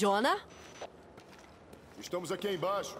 Jonah? Estamos aqui embaixo.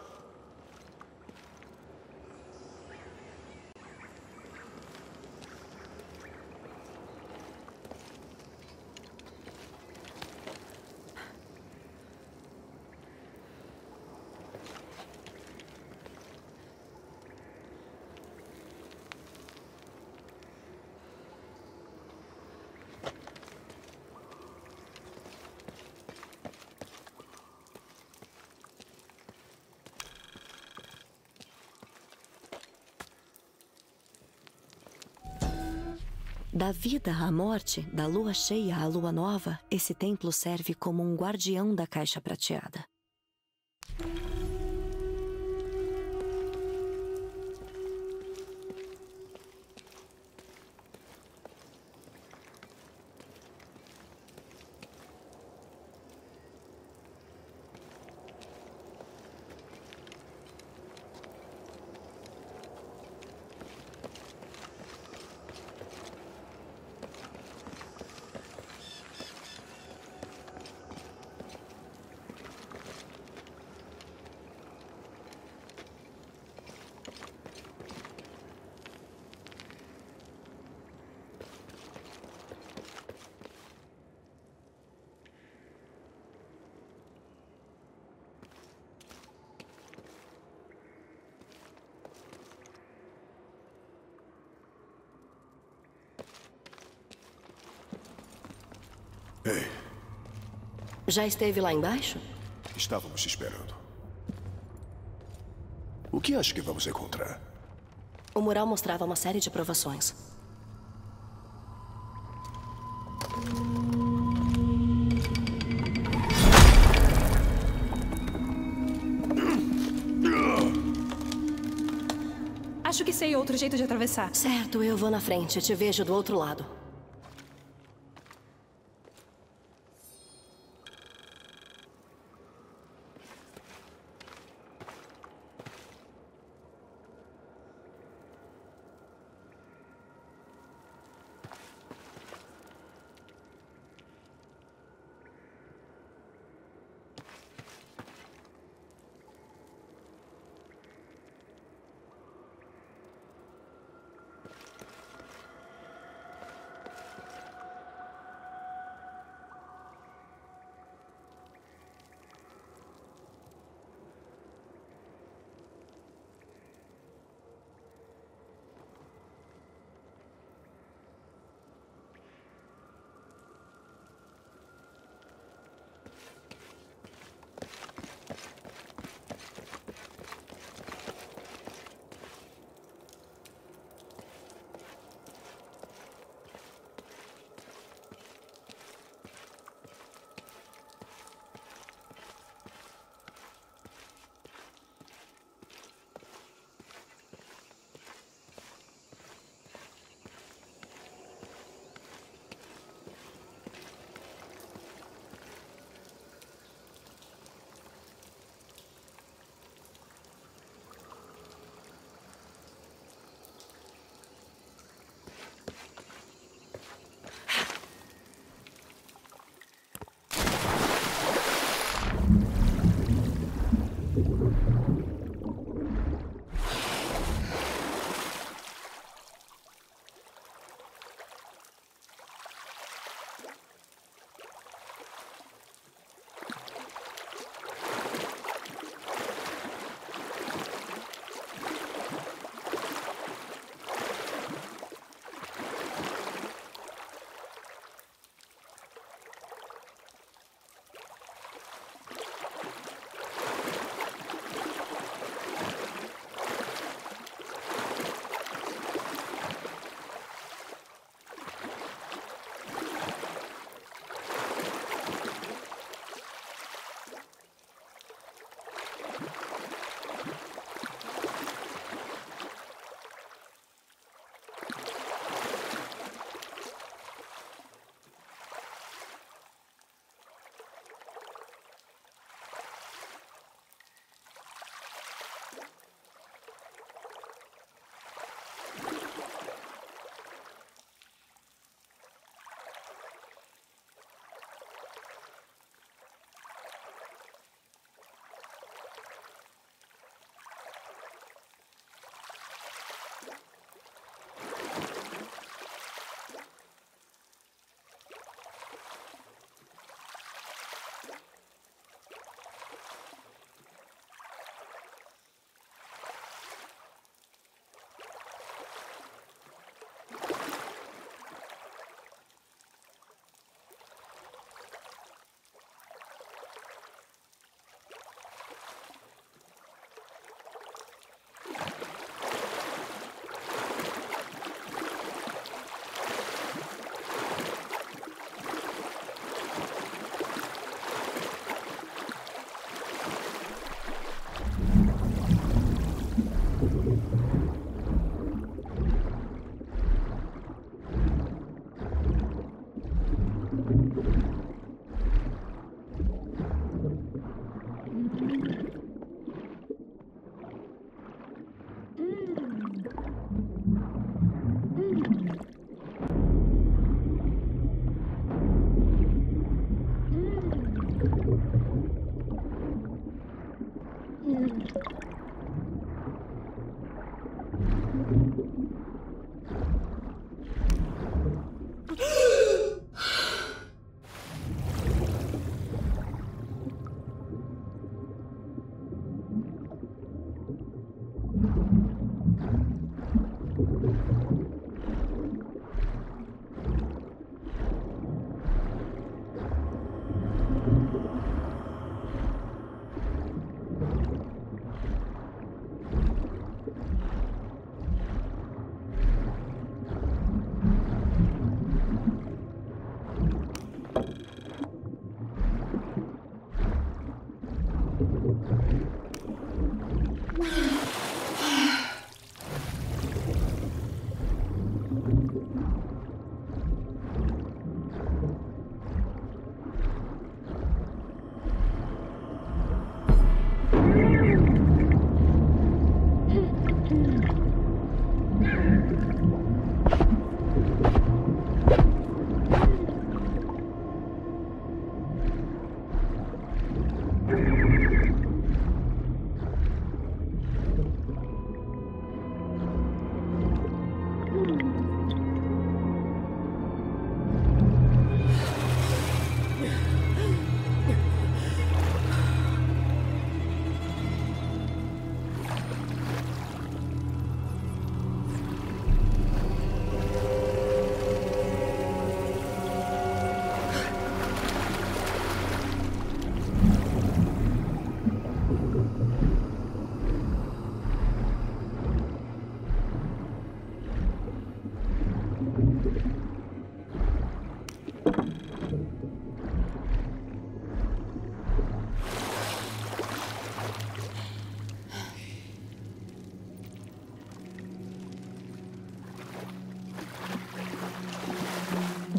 Da vida à morte, da lua cheia à lua nova, esse templo serve como um guardião da caixa prateada. Ei, Já esteve lá embaixo? estávamos te esperando. O que acha que vamos encontrar? O mural mostrava uma série de provações. Acho que sei outro jeito de atravessar. Certo, eu vou na frente. Te vejo do outro lado.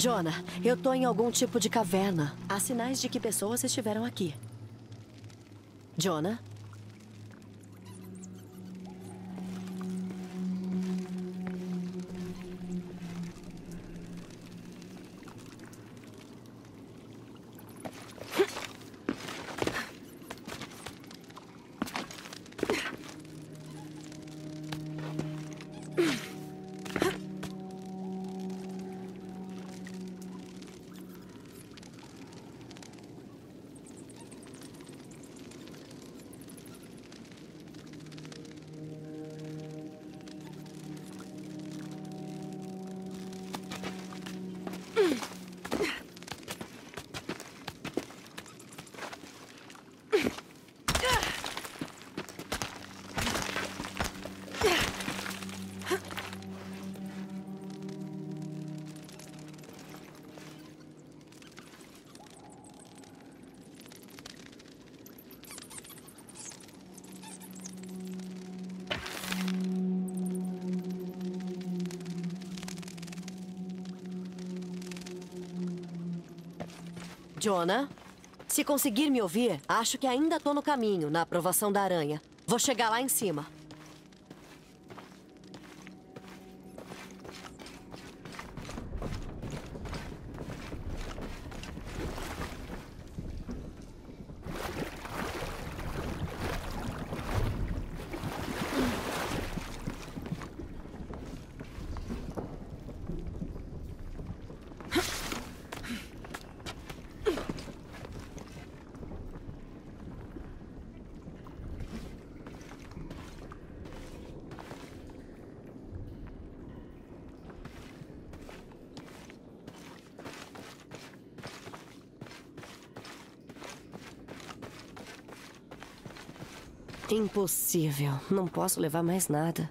Jonah, eu tô em algum tipo de caverna. Há sinais de que pessoas estiveram aqui. Jonah? Jonah? Se conseguir me ouvir, acho que ainda tô no caminho, na aprovação da aranha. Vou chegar lá em cima. Impossível. Não posso levar mais nada.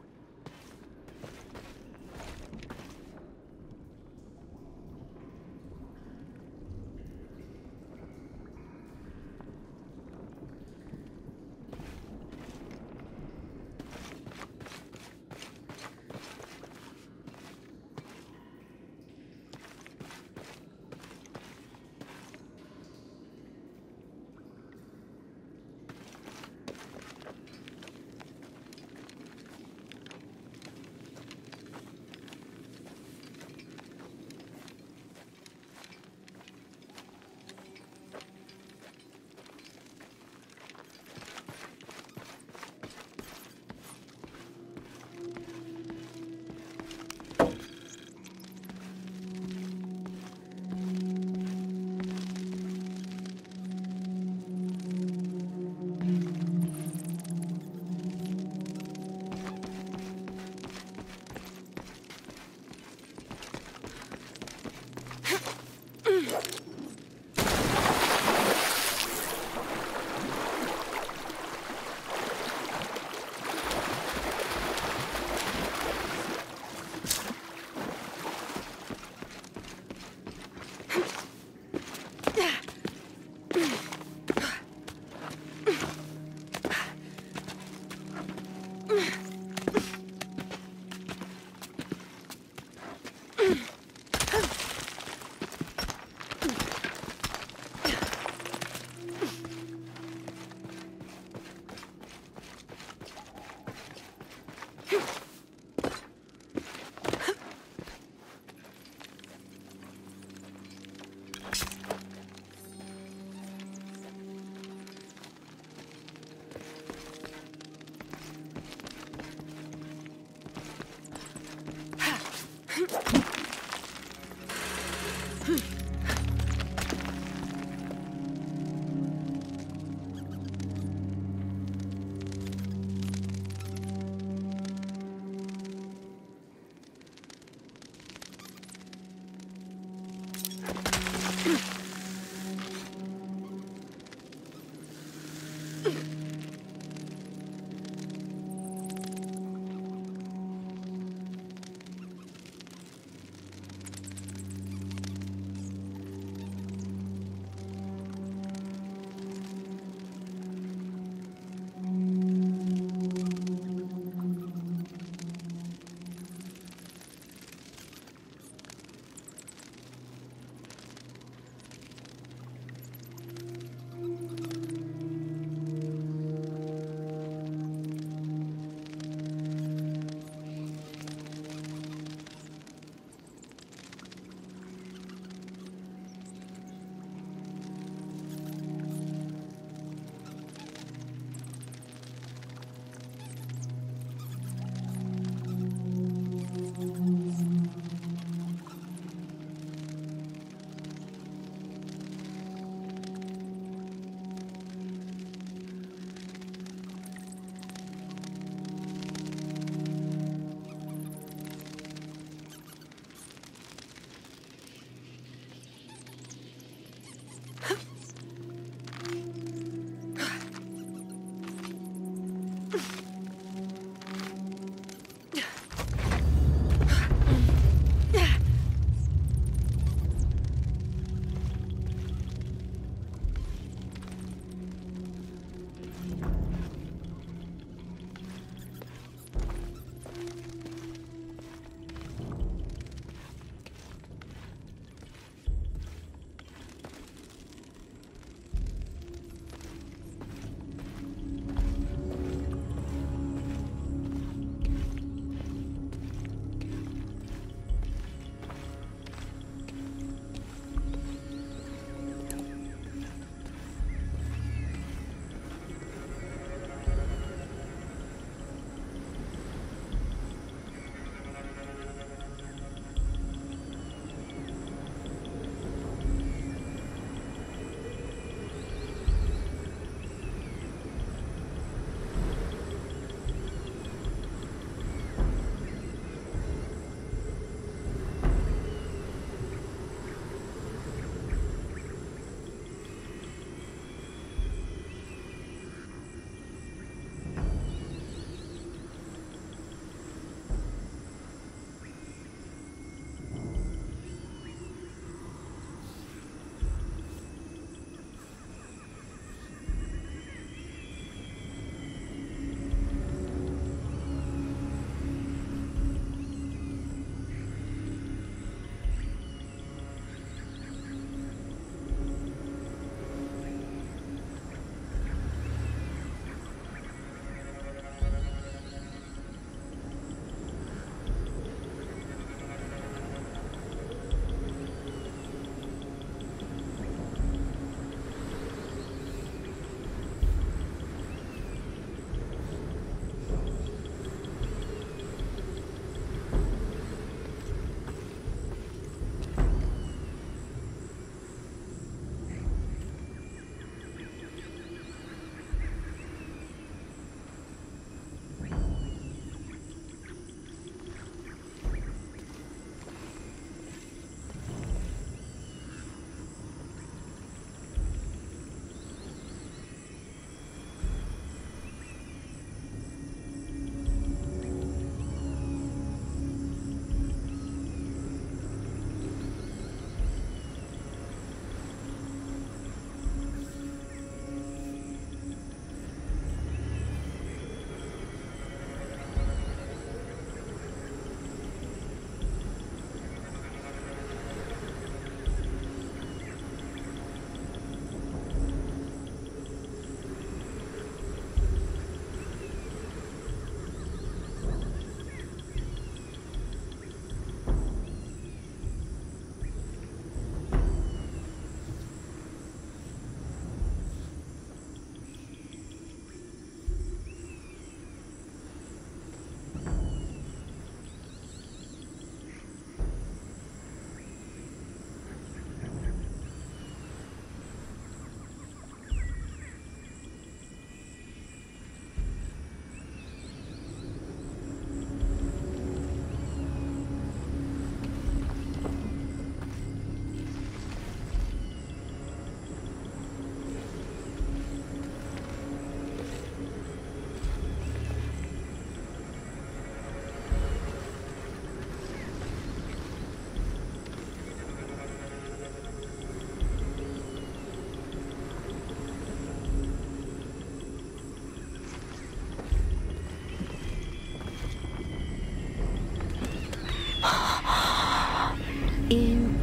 Hmph.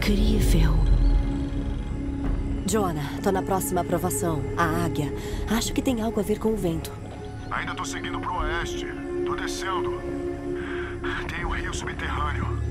Incrível. Jonah, tô na próxima aprovação. A águia. Acho que tem algo a ver com o vento. Ainda tô seguindo pro oeste. Tô descendo. Tem o rio subterrâneo.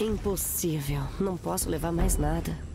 Impossível. Não posso levar mais nada.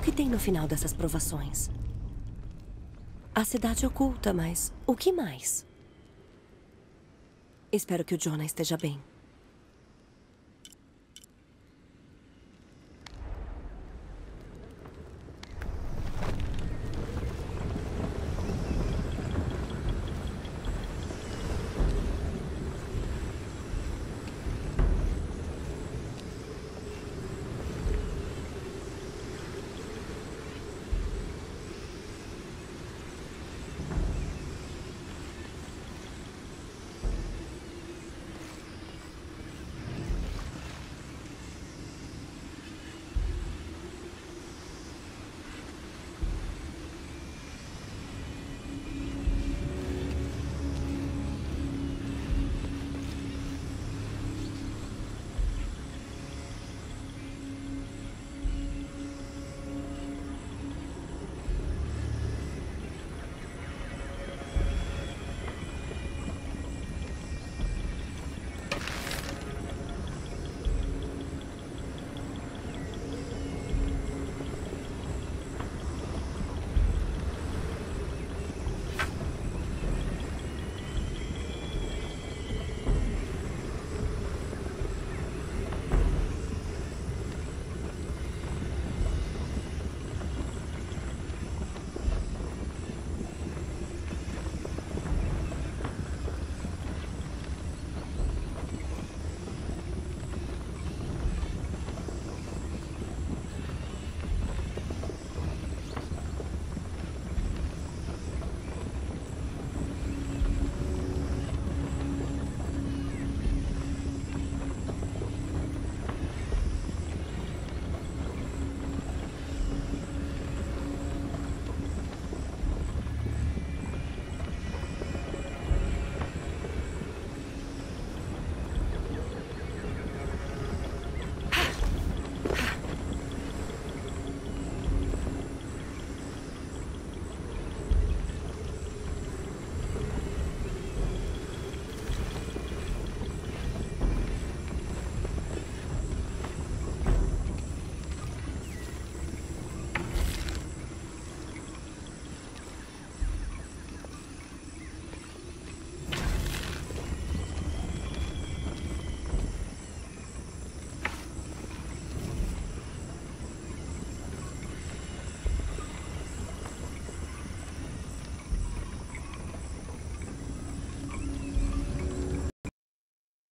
O que tem no final dessas provações? A cidade oculta, mas o que mais? Espero que o Jonah esteja bem.